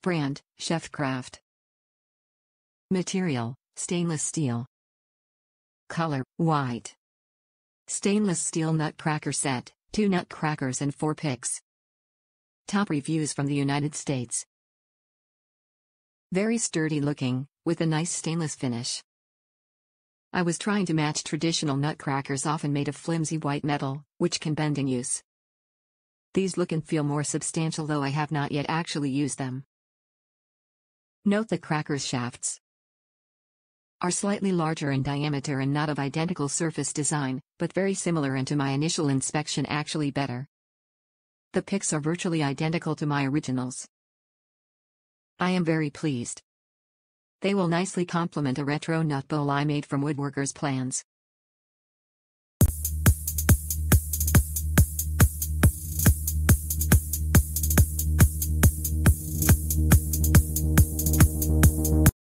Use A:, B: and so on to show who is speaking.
A: Brand, Chef Craft. Material, stainless steel. Color, white. Stainless steel nutcracker set, 2 nutcrackers and 4 picks. Top reviews from the United States. Very sturdy looking, with a nice stainless finish. I was trying to match traditional nutcrackers often made of flimsy white metal, which can bend in use. These look and feel more substantial though I have not yet actually used them. Note the cracker's shafts are slightly larger in diameter and not of identical surface design, but very similar and to my initial inspection actually better. The picks are virtually identical to my originals. I am very pleased. They will nicely complement a retro nut bowl I made from woodworker's plans.